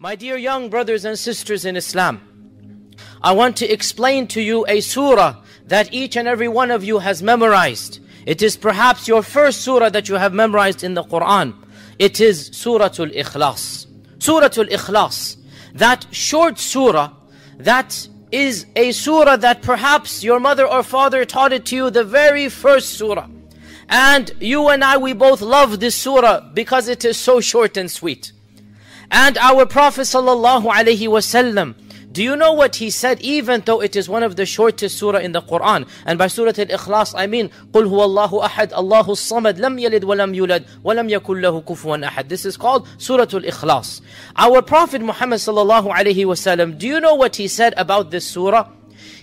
My dear young brothers and sisters in Islam, I want to explain to you a surah that each and every one of you has memorized. It is perhaps your first surah that you have memorized in the Quran. It is Surah Al-Ikhlas. Surah Al-Ikhlas. That short surah that is a surah that perhaps your mother or father taught it to you, the very first surah. And you and I, we both love this surah because it is so short and sweet. And our Prophet sallallahu alaihi wasallam, do you know what he said even though it is one of the shortest surah in the Quran? And by Surah Al-Ikhlas, I mean, قُلْ هُوَ اللَّهُ أَحَدْ اللَّهُ الصَّمَدْ لَمْ يَلِدْ وَلَمْ يُولَدْ وَلَمْ يَكُنْ لَهُ كُفُوًا أَحَدْ This is called Surah Al-Ikhlas. Our Prophet Muhammad sallallahu alaihi wasallam, do you know what he said about this surah?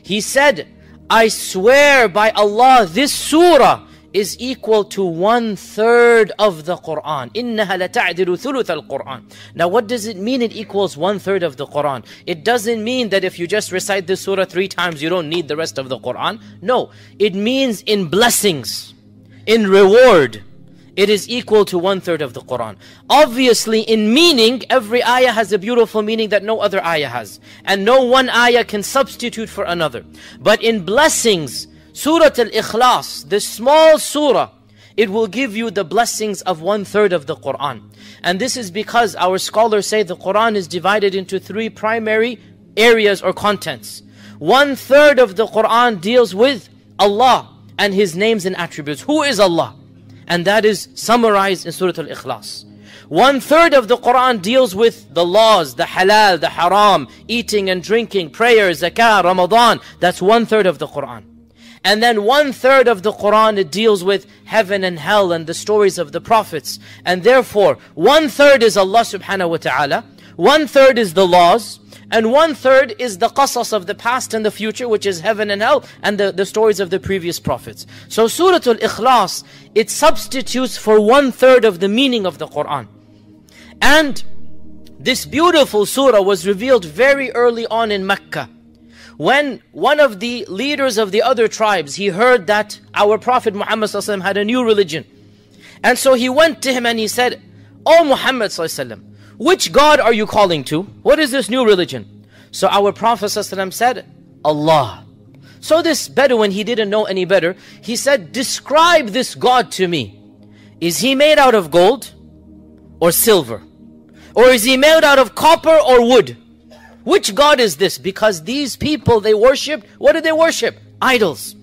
He said, I swear by Allah, this surah is equal to one third of the Quran. إِنَّهَا لَتَعْدِلُ ثُلُثَ الْقُرْآنِ Now what does it mean it equals one third of the Quran? It doesn't mean that if you just recite this surah three times, you don't need the rest of the Quran. No, it means in blessings, in reward, it is equal to one third of the Quran. Obviously, in meaning, every ayah has a beautiful meaning that no other ayah has. And no one ayah can substitute for another. But in blessings, Surah Al-Ikhlas, this small surah, it will give you the blessings of one third of the Quran. And this is because our scholars say the Quran is divided into three primary areas or contents. One third of the Quran deals with Allah and His names and attributes. Who is Allah? And that is summarized in Surah Al-Ikhlas. One third of the Quran deals with the laws, the halal, the haram, eating and drinking, prayer, zakah, Ramadan. That's one third of the Quran. And then one third of the Quran, it deals with heaven and hell and the stories of the prophets. And therefore, one third is Allah subhanahu wa ta'ala, one third is the laws, and one third is the qasas of the past and the future, which is heaven and hell, and the, the stories of the previous prophets. So Surah Al-Ikhlas, it substitutes for one third of the meaning of the Quran. And this beautiful surah was revealed very early on in Mecca when one of the leaders of the other tribes, he heard that our Prophet Muhammad had a new religion. And so he went to him and he said, O Muhammad which God are you calling to? What is this new religion? So our Prophet said, Allah. So this Bedouin, he didn't know any better. He said, describe this God to me. Is he made out of gold or silver? Or is he made out of copper or wood? Which God is this? Because these people, they worship, what did they worship? Idols.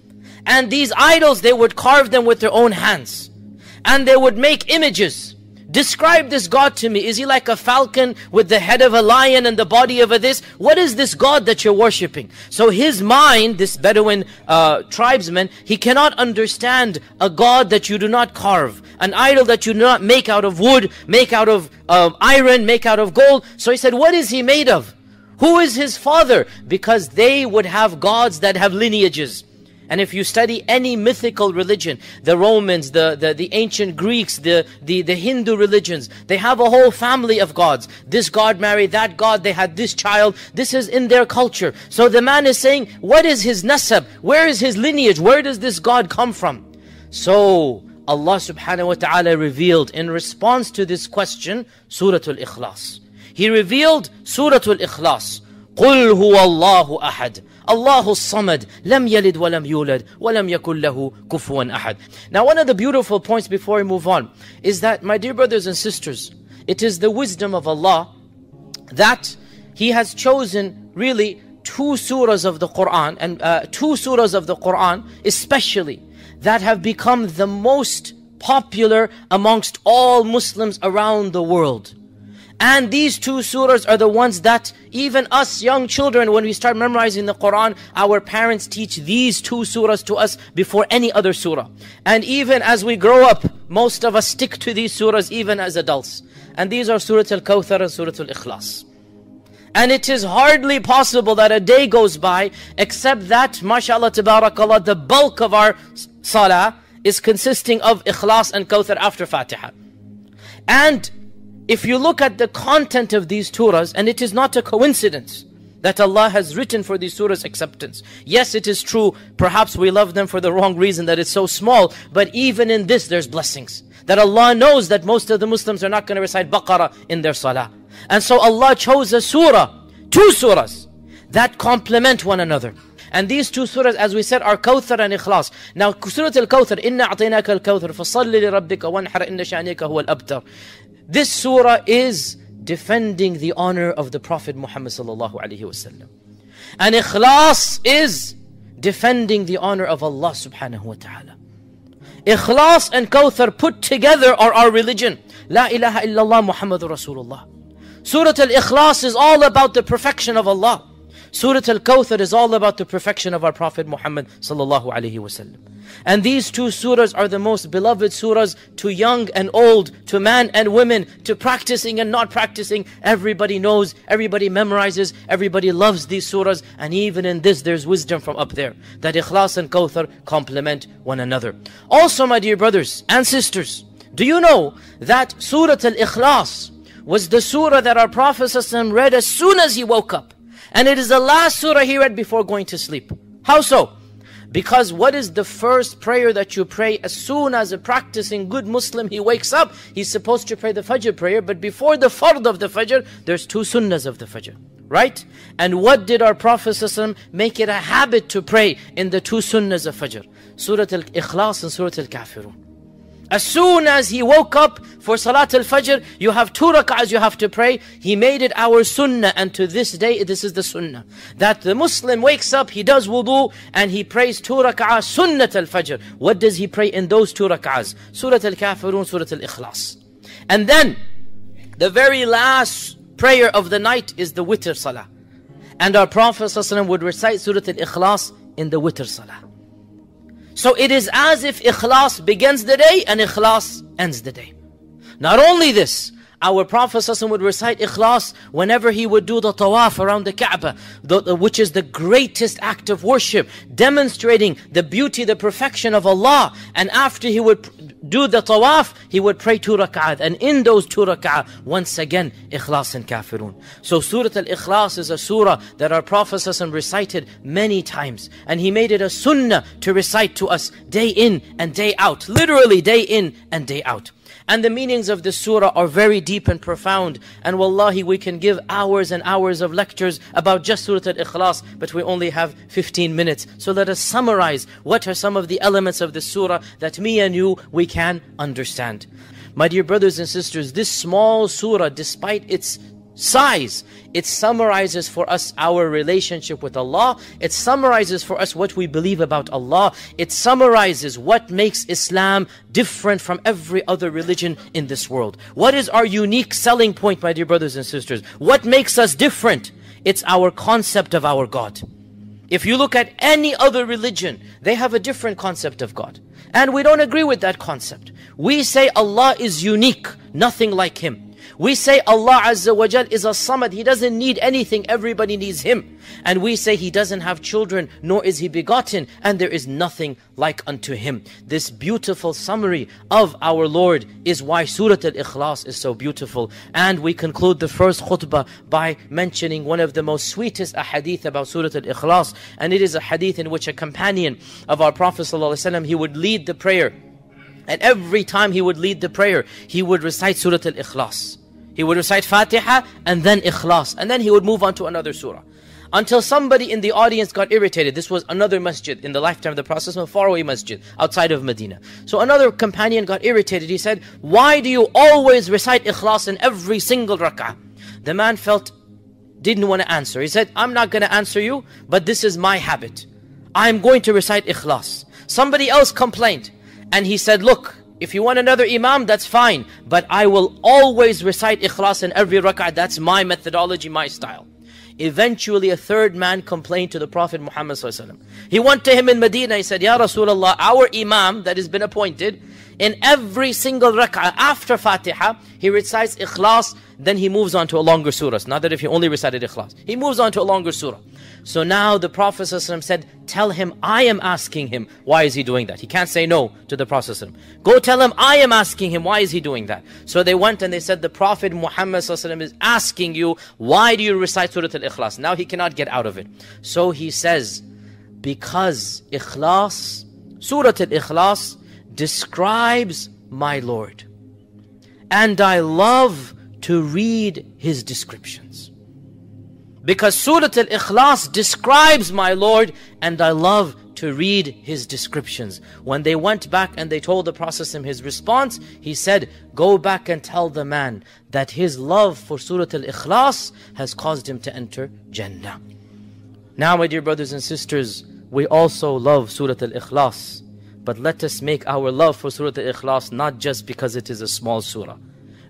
And these idols, they would carve them with their own hands. And they would make images. Describe this God to me. Is he like a falcon with the head of a lion and the body of a this? What is this God that you're worshipping? So his mind, this Bedouin uh, tribesman, he cannot understand a God that you do not carve. An idol that you do not make out of wood, make out of uh, iron, make out of gold. So he said, what is he made of? Who is his father? Because they would have gods that have lineages. And if you study any mythical religion, the Romans, the, the, the ancient Greeks, the, the, the Hindu religions, they have a whole family of gods. This god married that god, they had this child. This is in their culture. So the man is saying, what is his nasab? Where is his lineage? Where does this god come from? So Allah subhanahu wa ta'ala revealed in response to this question, Surah Al-Ikhlas. He revealed Surah Al-Ikhlas. قُلْ هُوَ اللَّهُ أَحَدٌ الله الصمد لم يلد ولم يولد ولم يكن له كفوا أحد Now one of the beautiful points before we move on is that my dear brothers and sisters it is the wisdom of Allah that He has chosen really two surahs of the Quran and uh, two surahs of the Quran especially that have become the most popular amongst all Muslims around the world and these two surahs are the ones that even us young children, when we start memorizing the Quran, our parents teach these two surahs to us before any other surah. And even as we grow up, most of us stick to these surahs even as adults. And these are Surah Al-Kawthar and Surah Al-Ikhlas. And it is hardly possible that a day goes by except that, mashallah, tabarakallah, the bulk of our salah is consisting of Ikhlas and Kawthar after Fatiha. And if you look at the content of these surahs, and it is not a coincidence that Allah has written for these surahs acceptance. Yes, it is true, perhaps we love them for the wrong reason that it's so small, but even in this there's blessings. That Allah knows that most of the Muslims are not going to recite Baqarah in their salah. And so Allah chose a surah, two surahs, that complement one another. And these two surahs, as we said, are Kawthar and Ikhlas. Now, Surah Al-Kawthar, إِنَّا أَعْطَيْنَاكَ الْكَوْثَرَ فَصَلِّ لِرَبِّكَ وَانْحَرْ إِنَّ شَأْنِكَ هُوَ الْأَبْتَرُ this surah is defending the honor of the Prophet Muhammad sallallahu alaihi wasallam. And Ikhlas is defending the honor of Allah subhanahu wa ta'ala. Ikhlas and Kawthar put together are our religion. La ilaha illallah Muhammadur Rasulullah. Surah Al-Ikhlas is all about the perfection of Allah. Surah Al-Kawthar is all about the perfection of our Prophet Muhammad sallallahu alaihi wasallam. And these two surahs are the most beloved surahs to young and old, to man and women, to practicing and not practicing. Everybody knows, everybody memorizes, everybody loves these surahs. And even in this, there's wisdom from up there. That Ikhlas and Kawthar complement one another. Also, my dear brothers and sisters, do you know that Surah Al-Ikhlas was the surah that our Prophet ﷺ read as soon as he woke up? And it is the last surah he read before going to sleep. How so? Because what is the first prayer that you pray as soon as a practicing good Muslim he wakes up? He's supposed to pray the Fajr prayer, but before the Fard of the Fajr, there's two Sunnahs of the Fajr. Right? And what did our Prophet ﷺ make it a habit to pray in the two Sunnahs of Fajr? Surah Al-Ikhlas and Surah Al-Kafirun. As soon as he woke up for Salat al-Fajr, you have two rak'ahs you have to pray. He made it our sunnah and to this day this is the sunnah. That the Muslim wakes up, he does wudu and he prays two rak'ahs, sunnat al-Fajr. What does he pray in those two rak'ahs? Surah al-Kafirun, Surah al-Ikhlas. And then, the very last prayer of the night is the witr salah. And our Prophet ﷺ would recite Surah al-Ikhlas in the witr salah. So it is as if ikhlas begins the day and ikhlas ends the day. Not only this, our Prophet would recite ikhlas whenever he would do the tawaf around the Kaaba, which is the greatest act of worship, demonstrating the beauty, the perfection of Allah. And after he would do the tawaf, he would pray two. And in those two once again, ikhlas and kafirun. So Surah Al-Ikhlas is a surah that our Prophet recited many times. And he made it a sunnah to recite to us day in and day out. Literally day in and day out. And the meanings of this surah are very deep and profound. And wallahi, we can give hours and hours of lectures about just Surah Al-Ikhlas, but we only have 15 minutes. So let us summarize what are some of the elements of this surah that me and you, we can understand. My dear brothers and sisters, this small surah, despite its size. It summarizes for us our relationship with Allah. It summarizes for us what we believe about Allah. It summarizes what makes Islam different from every other religion in this world. What is our unique selling point, my dear brothers and sisters? What makes us different? It's our concept of our God. If you look at any other religion, they have a different concept of God. And we don't agree with that concept. We say Allah is unique, nothing like Him. We say Allah Azza wa Jal is a samad. He doesn't need anything. Everybody needs Him. And we say He doesn't have children, nor is He begotten. And there is nothing like unto Him. This beautiful summary of our Lord is why Surah Al-Ikhlas is so beautiful. And we conclude the first khutbah by mentioning one of the most sweetest ahadith about Surah Al-Ikhlas. And it is a hadith in which a companion of our Prophet ﷺ, he would lead the prayer. And every time he would lead the prayer, he would recite Surah Al-Ikhlas. He would recite Fatiha and then Ikhlas. And then he would move on to another surah. Until somebody in the audience got irritated. This was another masjid in the lifetime of the Prophet, a faraway masjid outside of Medina. So another companion got irritated. He said, Why do you always recite Ikhlas in every single rak'ah? The man felt, didn't want to answer. He said, I'm not going to answer you, but this is my habit. I'm going to recite Ikhlas. Somebody else complained. And he said, Look, if you want another imam, that's fine. But I will always recite ikhlas in every rak'ah. That's my methodology, my style. Eventually, a third man complained to the Prophet Muhammad He went to him in Medina. He said, Ya Rasulullah, our imam that has been appointed, in every single rak'ah after Fatiha, he recites ikhlas, then he moves on to a longer surah. Not that if he only recited ikhlas. He moves on to a longer surah. So now the Prophet ﷺ said, Tell him I am asking him, why is he doing that? He can't say no to the Prophet. ﷺ. Go tell him I am asking him, why is he doing that? So they went and they said, The Prophet Muhammad ﷺ is asking you, why do you recite Surah Al Ikhlas? Now he cannot get out of it. So he says, Because Ikhlas, Surah Al Ikhlas describes my Lord. And I love to read his descriptions. Because Surah Al Ikhlas describes my Lord, and I love to read his descriptions. When they went back and they told the Prophet his response, he said, Go back and tell the man that his love for Surah Al Ikhlas has caused him to enter Jannah. Now, my dear brothers and sisters, we also love Surah Al Ikhlas. But let us make our love for Surah Al Ikhlas not just because it is a small surah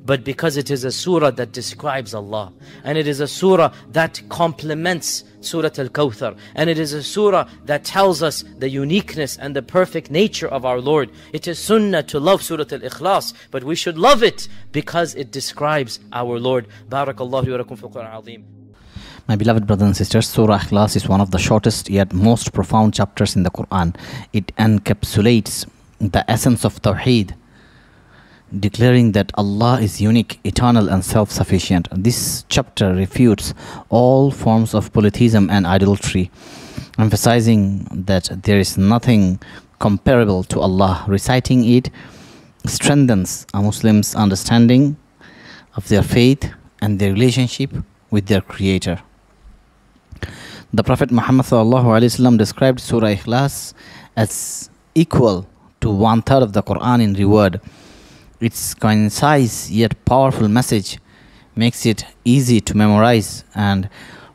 but because it is a surah that describes Allah. And it is a surah that complements Surah Al Kawthar. And it is a surah that tells us the uniqueness and the perfect nature of our Lord. It is sunnah to love Surah Al Ikhlas, but we should love it because it describes our Lord. Barakallahu wa lakum fil Quran Azim. My beloved brothers and sisters, Surah Ikhlas is one of the shortest yet most profound chapters in the Quran. It encapsulates the essence of Tawheed declaring that Allah is unique, eternal, and self sufficient. This chapter refutes all forms of polytheism and idolatry, emphasizing that there is nothing comparable to Allah. Reciting it strengthens a Muslim's understanding of their faith and their relationship with their Creator. The Prophet Muhammad described Surah Ikhlas as equal to one third of the Quran in reward its concise yet powerful message makes it easy to memorize and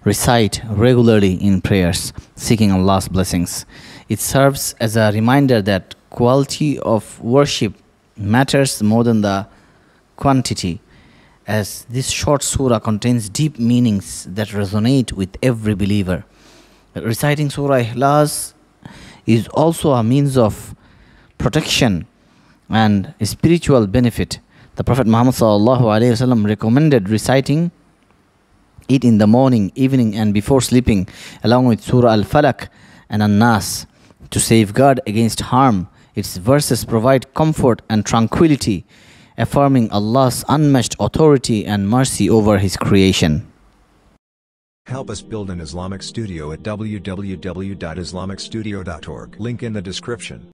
recite regularly in prayers, seeking Allah's blessings. It serves as a reminder that quality of worship matters more than the quantity, as this short surah contains deep meanings that resonate with every believer. Reciting Surah Ikhlas is also a means of protection and spiritual benefit. The Prophet Muhammad recommended reciting it in the morning, evening, and before sleeping, along with Surah Al Falaq and An Nas, to safeguard against harm. Its verses provide comfort and tranquility, affirming Allah's unmatched authority and mercy over His creation. Help us build an Islamic studio at www.islamicstudio.org. Link in the description.